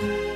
Bye.